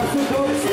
Passou dois.